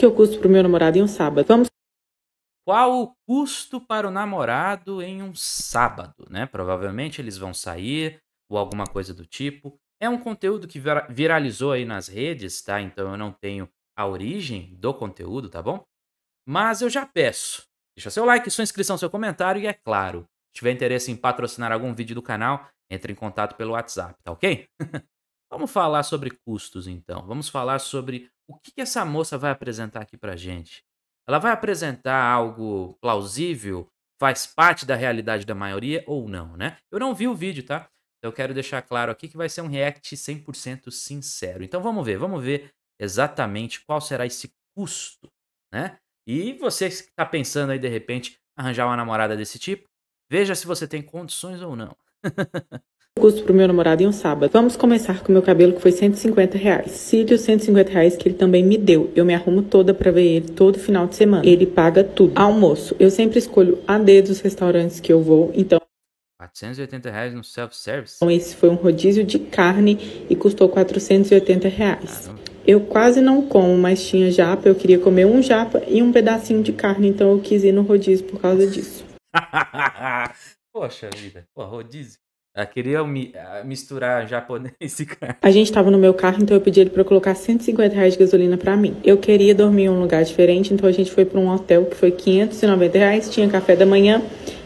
que eu custo pro meu namorado em um sábado? Vamos Qual o custo para o namorado em um sábado, né? Provavelmente eles vão sair ou alguma coisa do tipo. É um conteúdo que vira- viralizou aí nas redes, tá? Então eu não tenho a origem do conteúdo, tá bom? Mas eu já peço. Deixa seu like, sua inscrição, seu comentário e é claro, se tiver interesse em patrocinar algum vídeo do canal, entre em contato pelo WhatsApp, tá ok? Vamos falar sobre custos então. Vamos falar sobre o que que essa moça vai apresentar aqui pra gente. Ela vai apresentar algo plausível, faz parte da realidade da maioria ou não, né? Eu não vi o vídeo, tá? Então eu quero deixar claro aqui que vai ser um react 100% sincero. Então vamos ver, vamos ver exatamente qual será esse custo, né? E você que está pensando aí de repente arranjar uma namorada desse tipo, veja se você tem condições ou não. custo pro meu namorado em um sábado. Vamos começar com o meu cabelo, que foi 150 reais. Cílios, 150 reais, que ele também me deu. Eu me arrumo toda pra ver ele todo final de semana. Ele paga tudo. Almoço. Eu sempre escolho a dedo os restaurantes que eu vou, então 480 reais no self-service? esse foi um rodízio de carne e custou 480 reais. Caramba. Eu quase não como, mas tinha japa, eu queria comer um japa e um pedacinho de carne, então eu quis ir no rodízio por causa disso. Poxa vida, pô, rodízio. Ela queria mi- ah, misturar japonês e. A gente tava no meu carro, então eu pedi ele pra colocar 150 reais de gasolina pra mim. Eu queria dormir em um lugar diferente, então a gente foi pra um hotel que foi 590 reais, tinha café da manhã.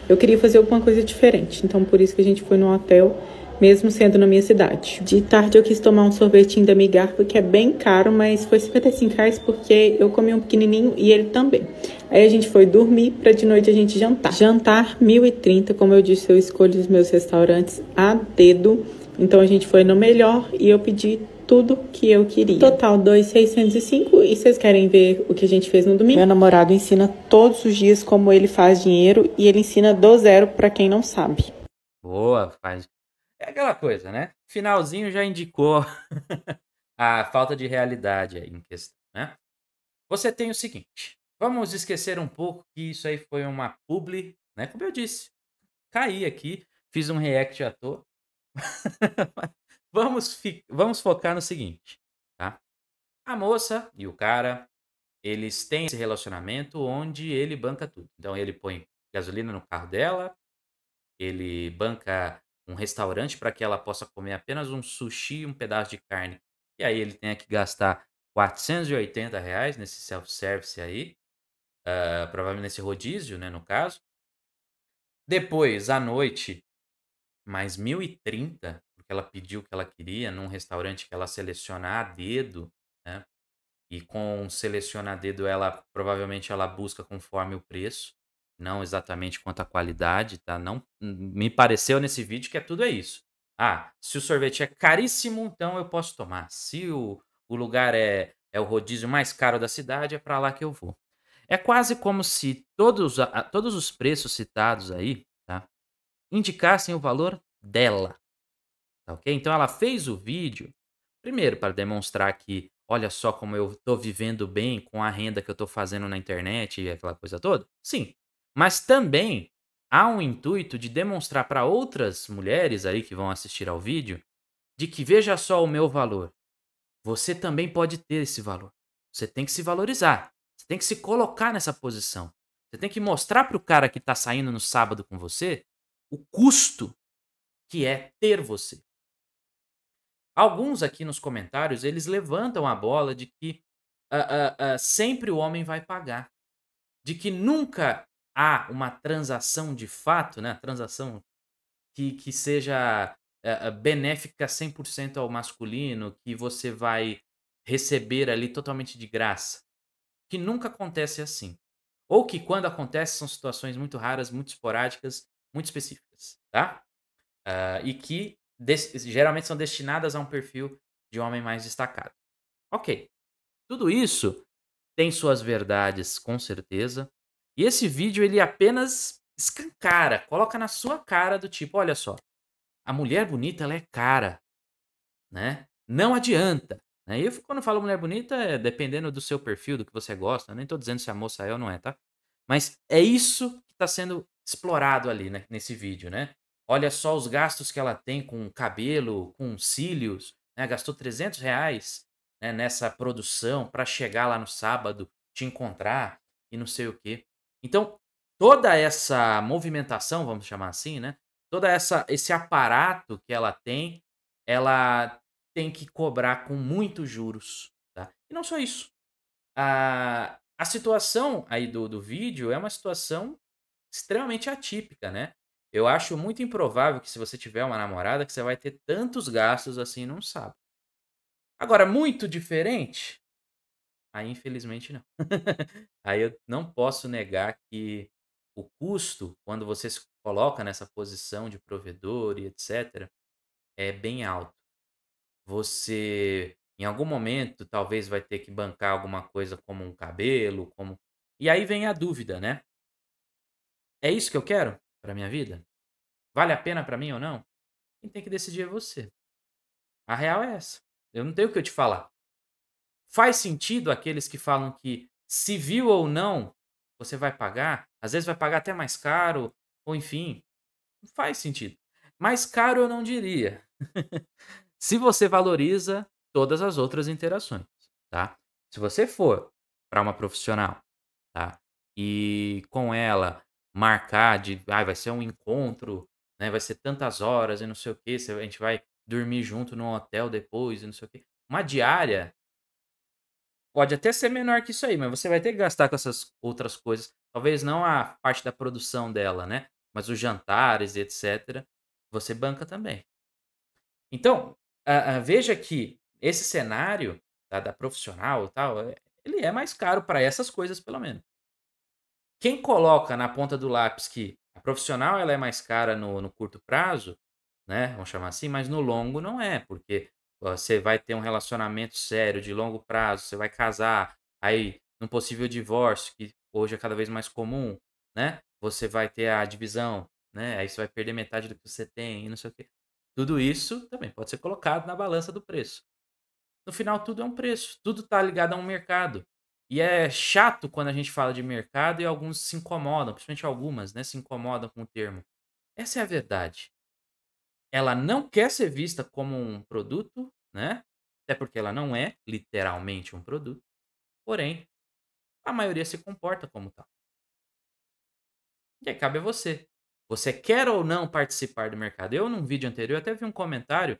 Eu queria fazer alguma coisa diferente, então por isso que a gente foi no hotel, mesmo sendo na minha cidade. De tarde eu quis tomar um sorvetinho da Migarpa, que é bem caro, mas foi 55 reais porque eu comi um pequenininho e ele também. Aí a gente foi dormir pra de noite a gente jantar. Jantar 1030, como eu disse, eu escolho os meus restaurantes a dedo. Então a gente foi no melhor e eu pedi tudo que eu queria. Total 2,605. E vocês querem ver o que a gente fez no domingo? Meu namorado ensina todos os dias como ele faz dinheiro e ele ensina do zero pra quem não sabe. Boa, faz. É aquela coisa, né? Finalzinho já indicou a falta de realidade aí em questão, né? Você tem o seguinte, vamos esquecer um pouco que isso aí foi uma publi, né? Como eu disse, caí aqui, fiz um react à toa. vamos, vamos focar no seguinte, tá? A moça e o cara, eles têm esse relacionamento onde ele banca tudo. Então ele põe gasolina no carro dela, ele banca um restaurante para que ela possa comer apenas um sushi e um pedaço de carne. E aí ele tenha que gastar 480 reais nesse self-service aí, ah, provavelmente nesse rodízio, né, no caso. Depois, à noite, mais 1.030, porque ela pediu o que ela queria num restaurante que ela seleciona a dedo, né? E com seleciona a dedo, ela provavelmente ela busca conforme o preço, não exatamente quanto a qualidade, tá? Não me pareceu nesse vídeo que é tudo é isso. Ah, se o sorvete é caríssimo, então eu posso tomar. Se o, o lugar é, é o rodízio mais caro da cidade, é para lá que eu vou. É quase como se todos, todos os preços citados aí, tá? Indicassem o valor dela. Tá ok? Então ela fez o vídeo, primeiro, para demonstrar que, olha só como eu tô vivendo bem com a renda que eu tô fazendo na internet e aquela coisa toda. Sim. Mas também há um intuito de demonstrar para outras mulheres aí que vão assistir ao vídeo de que veja só o meu valor. Você também pode ter esse valor. Você tem que se valorizar. Você tem que se colocar nessa posição. Você tem que mostrar para o cara que está saindo no sábado com você o custo que é ter você. Alguns aqui nos comentários, eles levantam a bola de que ah, ah, ah, sempre o homem vai pagar. De que nunca há uma transação de fato, né? Transação que, que seja benéfica 100% ao masculino, que você vai receber ali totalmente de graça. Que nunca acontece assim. Ou que quando acontece são situações muito raras, muito esporádicas, muito específicas, tá? Ah, e que geralmente são destinadas a um perfil de homem mais destacado. Ok. Tudo isso tem suas verdades, com certeza. E esse vídeo ele apenas escancara, coloca na sua cara do tipo, olha só, a mulher bonita ela é cara, né? Não adianta. Né? E quando eu falo mulher bonita, é dependendo do seu perfil, do que você gosta. Eu nem tô dizendo se a moça é ou não é, tá? Mas é isso que está sendo explorado ali né, nesse vídeo, né? Olha só os gastos que ela tem com cabelo, com cílios, né? Gastou 300 reais né, nessa produção para chegar lá no sábado te encontrar e não sei o quê. Então, toda essa movimentação, vamos chamar assim, né? Toda essa esse aparato que ela tem, ela tem que cobrar com muitos juros, tá? E não só isso. A, a situação aí do, do vídeo é uma situação extremamente atípica, né? Eu acho muito improvável que se você tiver uma namorada que você vai ter tantos gastos assim num sábado. Agora, muito diferente? Aí, infelizmente, não. Aí eu não posso negar que o custo, quando você se coloca nessa posição de provedor e etc., é bem alto. Você, em algum momento, talvez vai ter que bancar alguma coisa como um cabelo, como. E aí vem a dúvida, né? É isso que eu quero para minha vida? Vale a pena para mim ou não? Quem tem que decidir é você. A real é essa. Eu não tenho o que eu te falar. Faz sentido aqueles que falam que viu ou não, você vai pagar? Às vezes vai pagar até mais caro, ou enfim. Faz sentido. Mais caro eu não diria. se você valoriza todas as outras interações, tá? Se você for para uma profissional, tá? E com ela marcar de, ah, vai ser um encontro, né? Vai ser tantas horas e não sei o que, a gente vai dormir junto no hotel depois e não sei o que. Uma diária pode até ser menor que isso aí, mas você vai ter que gastar com essas outras coisas. Talvez não a parte da produção dela, né? Mas os jantares e etc. Você banca também. Então, uh, uh, veja que esse cenário tá, da profissional tal, eh, ele é mais caro para essas coisas, pelo menos. Quem coloca na ponta do lápis que a profissional ela é mais cara no, no curto prazo, né? Vamos chamar assim, mas no longo não é, porque você vai ter um relacionamento sério de longo prazo, você vai casar, aí num possível divórcio, que hoje é cada vez mais comum, né? Você vai ter a divisão, né? Aí você vai perder metade do que você tem e não sei o quê. Tudo isso também pode ser colocado na balança do preço. No final, tudo é um preço, tudo está ligado a um mercado. E é chato quando a gente fala de mercado e alguns se incomodam, principalmente algumas, né? Se incomodam com o termo. Essa é a verdade ela não quer ser vista como um produto, né? Até porque ela não é literalmente um produto. Porém, a maioria se comporta como tal. E aí cabe a você. Você quer ou não participar do mercado? Eu, num vídeo anterior, até vi um comentário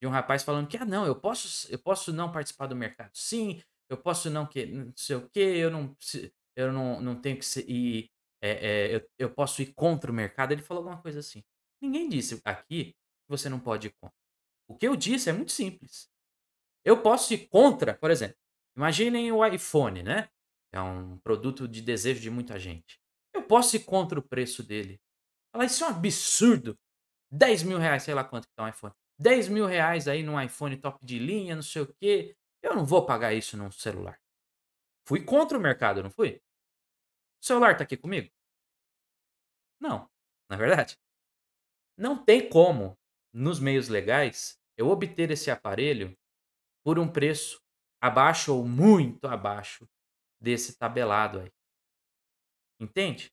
de um rapaz falando que, ah, não, eu posso, eu posso não participar do mercado. Sim, eu posso não que, não sei o que, eu não, eu não, não tenho que ir, é, é, eu, eu posso ir contra o mercado. Ele falou alguma coisa assim. Ninguém disse aqui você não pode ir contra. O que eu disse é muito simples. Eu posso ir contra, por exemplo, imaginem o iPhone, né? É um produto de desejo de muita gente. Eu posso ir contra o preço dele. Falar, isso é um absurdo. 10 mil reais, sei lá quanto que tá um iPhone. 10 mil reais aí num iPhone top de linha, não sei o quê. Eu não vou pagar isso num celular. Fui contra o mercado, não fui? O celular tá aqui comigo? Não, na é verdade. Não tem como nos meios legais, eu obter esse aparelho por um preço abaixo ou muito abaixo desse tabelado aí. Entende?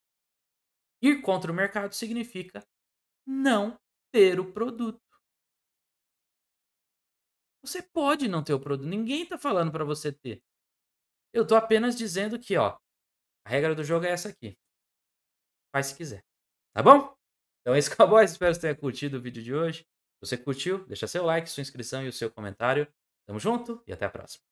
Ir contra o mercado significa não ter o produto. Você pode não ter o produto, ninguém está falando para você ter. Eu estou apenas dizendo que, ó, a regra do jogo é essa aqui. Faz se quiser. Tá bom? Então é isso, cowboys. Espero que você tenha curtido o vídeo de hoje. Se você curtiu, deixa seu like, sua inscrição e o seu comentário. Tamo junto e até a próxima.